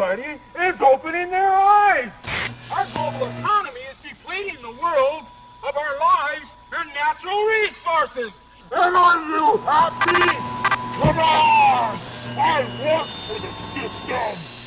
everybody is opening their eyes. Our global economy is depleting the world of our lives and natural resources. And are you happy? Come on! I work for the system.